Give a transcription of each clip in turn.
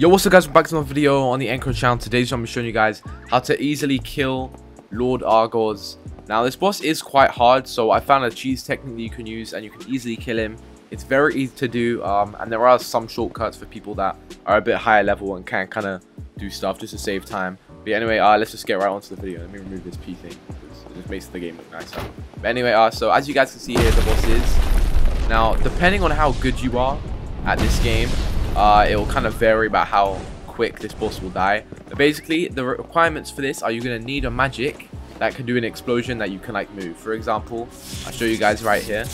Yo, what's up guys, welcome back to another video on the Encro channel. Today's I'm showing you guys how to easily kill Lord Argos. Now this boss is quite hard, so I found a cheese technique that you can use and you can easily kill him. It's very easy to do, um, and there are some shortcuts for people that are a bit higher level and can kind of do stuff just to save time. But anyway, uh, let's just get right onto the video. Let me remove this P thing, it just makes the game look nicer. But anyway, uh, so as you guys can see here, the boss is. Now, depending on how good you are at this game, uh, it will kind of vary about how quick this boss will die. But basically, the requirements for this are you're going to need a magic that can do an explosion that you can like move. For example, I'll show you guys right here.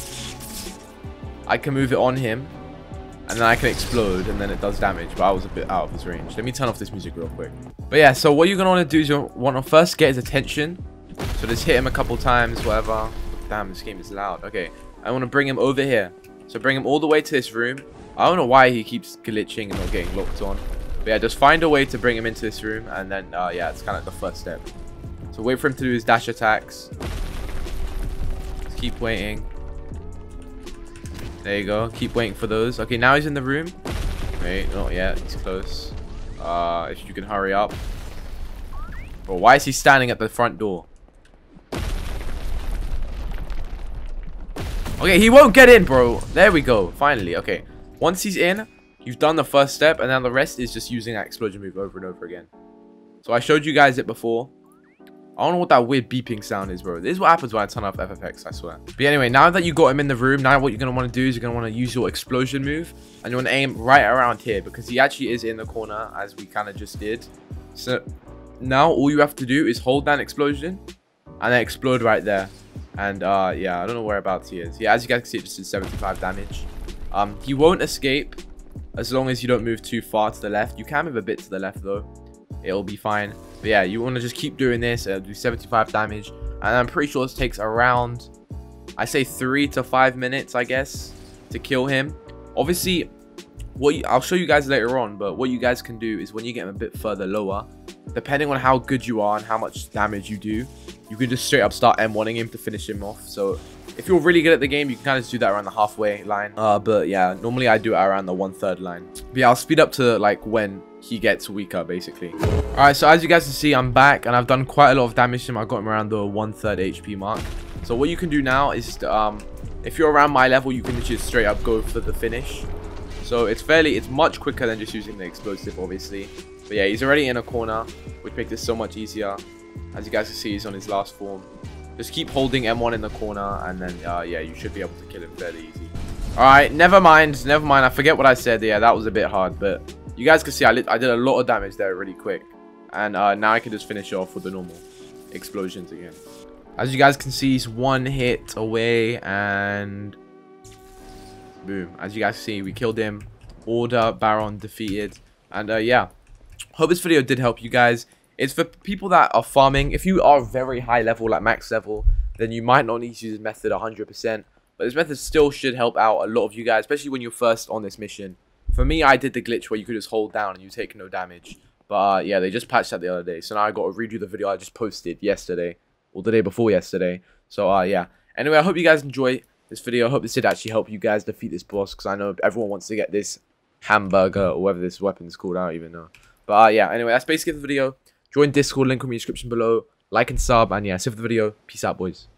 I can move it on him, and then I can explode, and then it does damage, but I was a bit out of his range. Let me turn off this music real quick. But yeah, so what you're going to want to do is you want to first get his attention. So just hit him a couple times, whatever. Damn, this game is loud. Okay, I want to bring him over here. So bring him all the way to this room. I don't know why he keeps glitching and not getting locked on. But yeah, just find a way to bring him into this room. And then, uh, yeah, it's kind of the first step. So wait for him to do his dash attacks. Just keep waiting. There you go. Keep waiting for those. Okay, now he's in the room. Wait, not yet. He's close. Uh, if you can hurry up. Bro, why is he standing at the front door? Okay, he won't get in, bro. There we go. Finally. Okay. Once he's in, you've done the first step, and then the rest is just using that explosion move over and over again. So I showed you guys it before. I don't know what that weird beeping sound is, bro. This is what happens when I turn off FFX, I swear. But anyway, now that you got him in the room, now what you're going to want to do is you're going to want to use your explosion move. And you want to aim right around here because he actually is in the corner as we kind of just did. So now all you have to do is hold that explosion and then explode right there. And uh, yeah, I don't know whereabouts he is. Yeah, as you guys can see, it just did 75 damage. Um, he won't escape as long as you don't move too far to the left. You can move a bit to the left though. It'll be fine. But yeah, you want to just keep doing this. It'll do 75 damage. And I'm pretty sure this takes around, I say three to five minutes, I guess, to kill him. Obviously, what you, I'll show you guys later on, but what you guys can do is when you get him a bit further lower, depending on how good you are and how much damage you do, you can just straight up start M1ing him to finish him off. So if you're really good at the game, you can kind of do that around the halfway line. Uh, but yeah, normally I do it around the one-third line. But yeah, I'll speed up to like when he gets weaker, basically. Alright, so as you guys can see, I'm back, and I've done quite a lot of damage to him. I got him around the one-third HP mark. So what you can do now is, um, if you're around my level, you can just straight up go for the finish. So it's fairly, it's much quicker than just using the explosive, obviously. But yeah, he's already in a corner, which makes this so much easier. As you guys can see, he's on his last form. Just keep holding M1 in the corner, and then, uh, yeah, you should be able to kill him fairly easy. Alright, never mind, never mind. I forget what I said. Yeah, that was a bit hard, but you guys can see I, I did a lot of damage there really quick. And uh, now I can just finish off with the normal explosions again. As you guys can see, he's one hit away, and boom. As you guys see, we killed him. Order Baron defeated. And uh, yeah, hope this video did help you guys. It's for people that are farming. If you are very high level, like max level, then you might not need to use this method 100%. But this method still should help out a lot of you guys, especially when you're first on this mission. For me, I did the glitch where you could just hold down and you take no damage. But uh, yeah, they just patched that the other day. So now I got to redo the video I just posted yesterday. Or the day before yesterday. So uh, yeah. Anyway, I hope you guys enjoy this video. I hope this did actually help you guys defeat this boss. Because I know everyone wants to get this hamburger or whatever this weapon is called. I don't even know. But uh, yeah, anyway, that's basically the video. Join Discord, link in the description below. Like and sub, and yeah, save the video. Peace out, boys.